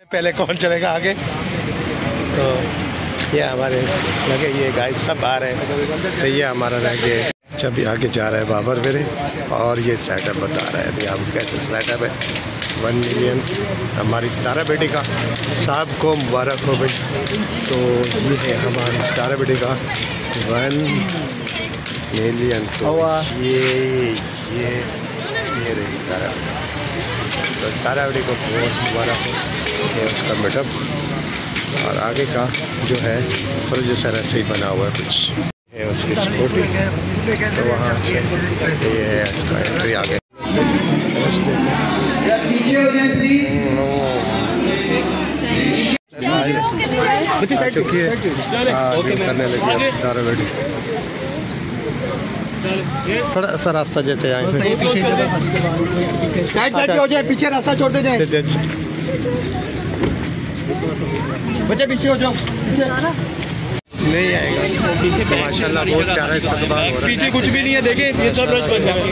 पहले कौन चलेगा आगे? तो ये हमारे लगे ये गाय सब आ रहे हैं। तो ये हमारा रह गए जब आगे जा रहा है बाबर मेरे और ये सेटअप बता रहा है अभी आप कैसे सेटअप है। वन मिलियन हमारी सतारा बेटी का। साहब को मुबारक हो भाई। तो ये है हमारी सितारा बेटी का। वन मिलियन तो ये ये ये रही सितारा तो सतारा बेटी को बहुत मुबारक हो। ये उसका मेटअप और आगे का जो है प्रोड्यूसर ऐसे ही बना हुआ है कुछ। है उसकी स्कूटी तो वहाँ से ये है इसका एंट्री चुकी है आगे उतरने लगी अब थोड़ा सा रास्ता देते हो पीछे रास्ता छोड़ते जाए। बच्चे पीछे हो जाओ। नहीं आएगा। पीछे माशाल्लाह बहुत प्यारा हो है। पीछे कुछ भी नहीं है देखें ये सब रश बन जाएगा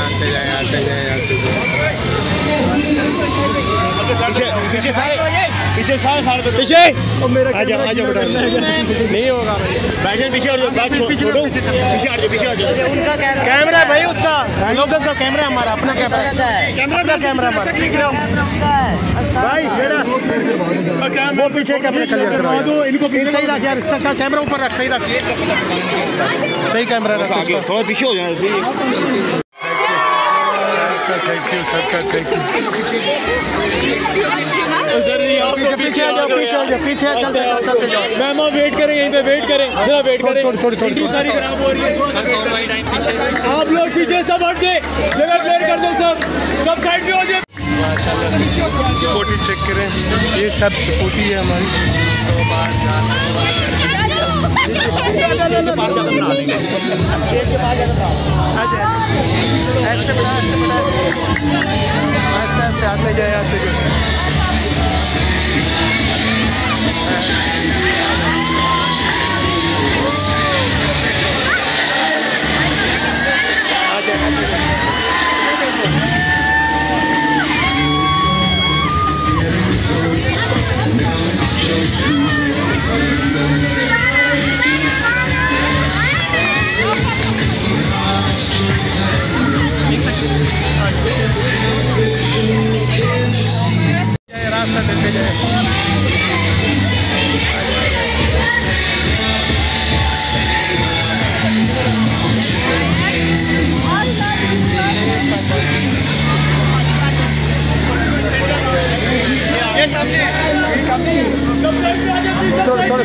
आते जाए आते जाए आते जाए पीछे पीछे सारे पीछे सारे सारे पीछे। आ जाओ आ बेटा नहीं होगा भाई। बैठे पीछे छोड़ो। पीछे हट। जाओ पीछे हट। जाओ कैमरा। है भाई उसका। लोगों का कैमरा है हमारा अपना कैमरा है। कैमरा अपना कैमरा हमारा। भाई वो पीछे कैमरा क्लियर करो दो इनको सही रख यार इसका कैमरा ऊपर रख सही रख। सही कैमरा रख थोड़ा पीछे हो जाए थैंक यू सबका थैंक यू। सर जी आप तो पीछे आ जाओ पीछे आ जाओ पीछे आ, चलते जाओ चलते जाओ मैम आप वेट करें यहीं पे वेट करें। जरा वेट करें। थोड़ी- थोड़ी- सारी खराब हो रही है। आप लोग पीछे सब हट जाए। जगह क्लियर कर दो सब। सब साइड पे हो जाए। स्कूटी चेक करें। ये सब स्कूटी है हमारी। ऐसे आते जाए आते जाए।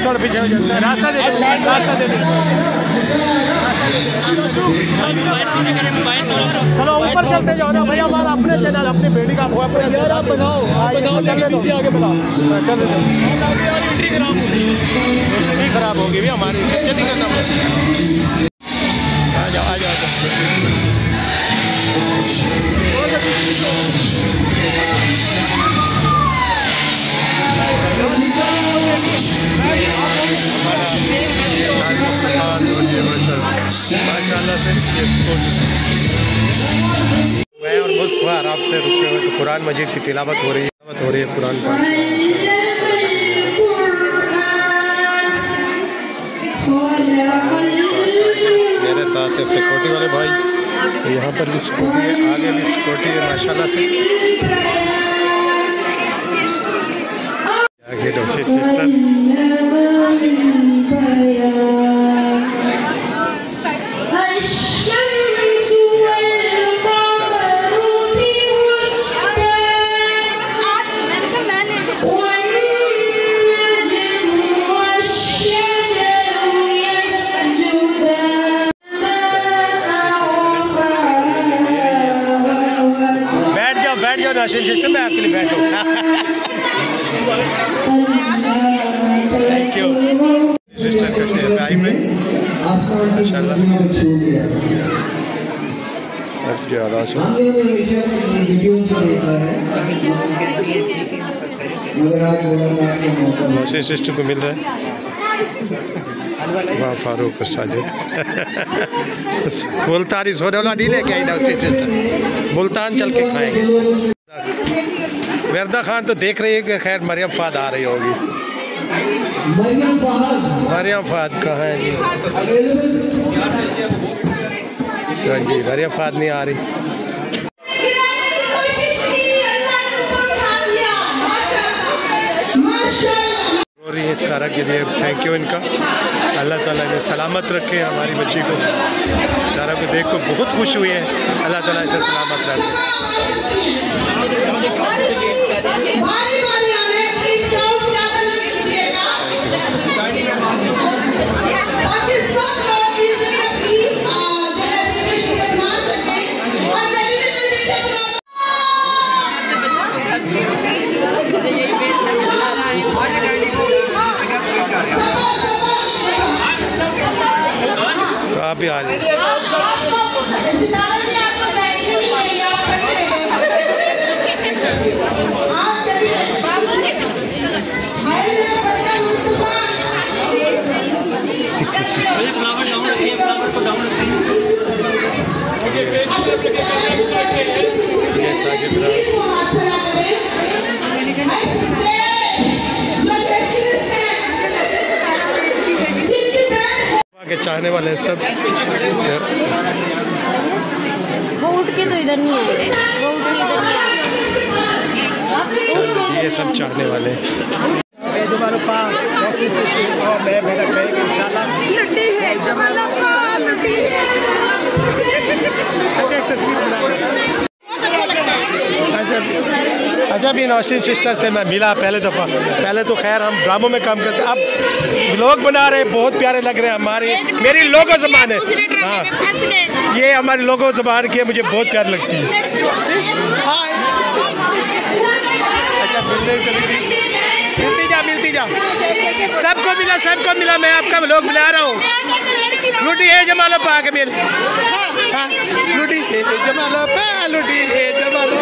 थोड़े पीछे हो जाते हैं। रास्ता दे दो। रास्ता दे चलो ऊपर चलते जाओ। ना भैया हमारा अपने चैनल अपनी बेड़ी का हुआ अपने यार आप बनाओ। बताओ चलने दो। पीछे आगे बढ़ाओ चलने दो खराब होगी। भी हमारी। जल्दी करना आ जाओ आ जाओ। मैं और मुस्त आराम से रुके हुए तो कुरान मजीद की तिलावत हो रही है हो रही है कुरान मेरे साथ सिक्योरिटी वाले भाई तो यहाँ पर भी सिक्योरिटी है, आगे भी सिक्योरिटी है, माशाल्लाह से। सिस्टर जाओ नाशिन सिस्टम में आपके लिए बैठो थैंक यू सिस्टर करते हैं। भाई में माशाल्लाह ज़्यादा से सिस्टर को मिल रहा है? वाह फारूक और साजिद। मुल्तानी सोने वाला नहीं लेके आई नौशे सिस्टर मुल्तान चल के खाएँगे। गर्दा खान तो देख रही है कि खैर मरियम फाद आ रही होगी। मरियम फाद। कहाँ है जी? तो जी मरियम फाद नहीं आ रही। ये इस तरह के लिए थैंक यू इनका। अल्लाह ताला ने सलामत रखे हमारी बच्ची को। तारा को देख को बहुत खुश हुए हैं। अल्लाह ताला इसे सलामत रखे। आप भी आ जाइए चाहने वाले हैं सब। वो उठ के तो इधर नहीं आए वो उठ के इधर नहीं आए ये सब चाहने वाले। हैं है है अच्छा अच्छा भी नौशीन सिस्टर से मैं मिला पहले दफ़ा। पहले तो खैर, हम ड्रामों में काम करते अब लोग बना रहे बहुत प्यारे लग रहे हैं हमारी। मेरी लोगो जबान है। हाँ। ये हमारी लोगो जबान की है, मुझे बहुत प्यारी लगती है। अच्छा चली गई मिलती जा मिलती जा। सबको मिला सबको मिला, मैं आपका लोग मिला रहा हूँ। लुटी है जमालो पा के मिल हाँ, लुटी है जमालो पा लुटी है जमालो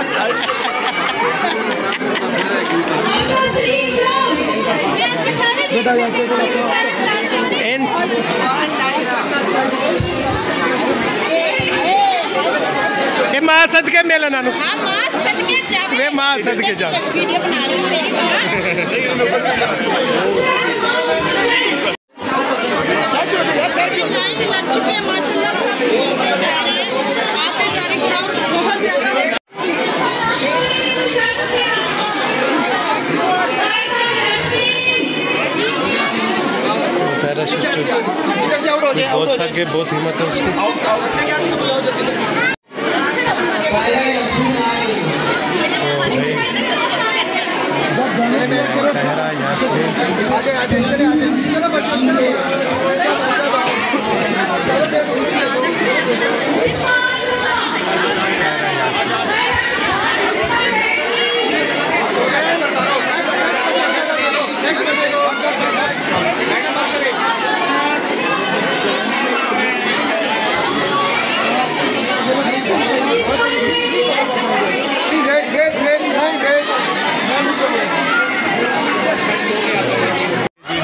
इन ये माँ सदके मेला नानू। वे माँ सदके जा लग चुके हैं माशाल्लाह सब जा रहे हैं। आते जा रहे क्राउड बहुत ज़्यादा है बहुत थक गए बहुत हिम्मत है उसकी। तो भाई तहरा यास्मीन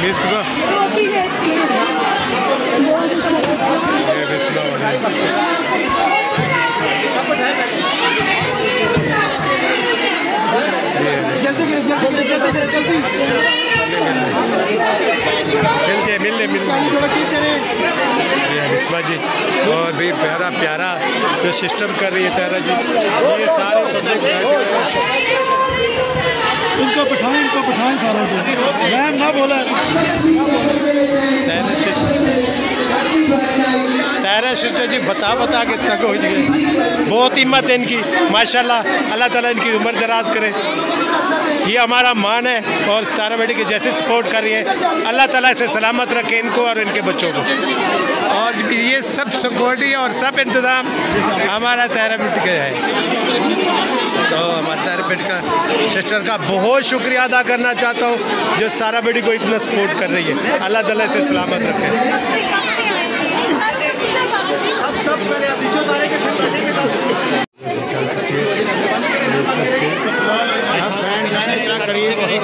जी मिसबा ये मिसबा वाली मिल जाए मिल ले मिल ले जी। और भी प्यारा प्यारा जो सिस्टम कर रही है तारा जी, ये सारे इनको बिठाएँ इनको बिठाएँ सारों को मैम ना बोला। तैरा सिस्टर जी, बता बता के तक हो? गए बहुत हिम्मत है इनकी। माशाल्लाह, अल्लाह ताला इनकी उम्र दराज करे। ये हमारा मान है और तारा बेटी के जैसे सपोर्ट कर रही है। अल्लाह ताला से सलामत रखे इनको और इनके बच्चों को। और ये सब सिक्योरिटी और सब इंतज़ाम हमारा तारा बेटी का है। तो हमारा तारा बेटी का सिस्टर का बहुत शुक्रिया अदा करना चाहता हूँ जो तारा बेटी को इतना सपोर्ट कर रही है। अल्लाह ताला से सलामत रखे।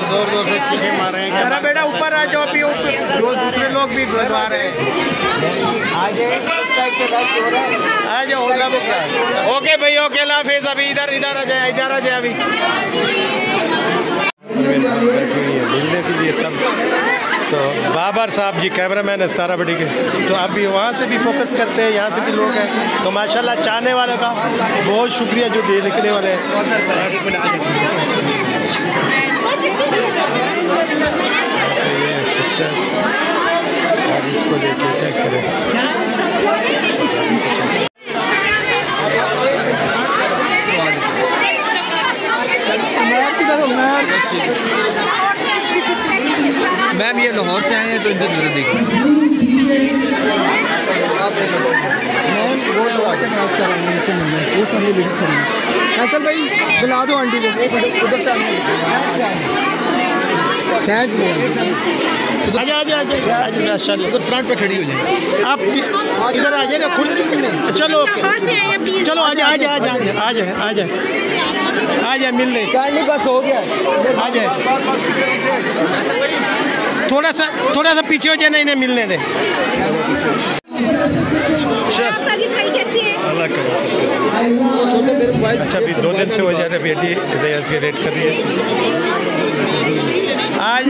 ज़ोर ज़ोर से चीखे मारे हैं तारा बेटा ऊपर आ जाओ अभी ऊपर जो दूसरे लोग भी बुलवा रहे हैं। आ जाओ ओके भाई ओके हाफिज़ अभी इधर इधर आ जाए इधर आ जाए अभी। सब तो बाबर साहब जी कैमरामैन है सतारा बड़ी के। तो अभी वहाँ से भी फोकस करते हैं यहाँ से भी लोग हैं। तो माशाल्लाह चाहने वालों का बहुत शुक्रिया जो देखने वाले हैं तो ये पिक्चर और इसको देखिए चेक करें मैम ये लाहौर से आए हैं तो इधर ज़रूर देखिए मैम वो लोग से पास कर रहे हैं उनसे मिलने वो सामने करेंगे फैसल भाई बुला दो आंटी को कैच आजा आजा आजा आजा उधर फ्रंट पे खड़ी हो जाए आप इधर आ जाएगा खुल चलो चलो आजा आजा आजा आजा आजा आजा आजा मिलने बस हो गया आ जाए थोड़ा सा थोड़ा सा पीछे हो जाए ना इन्हें मिलने दे अच्छा।, अच्छा। अभी दो दिन से हो जा रहे बेटी रियाज के रेट कर रही है। आज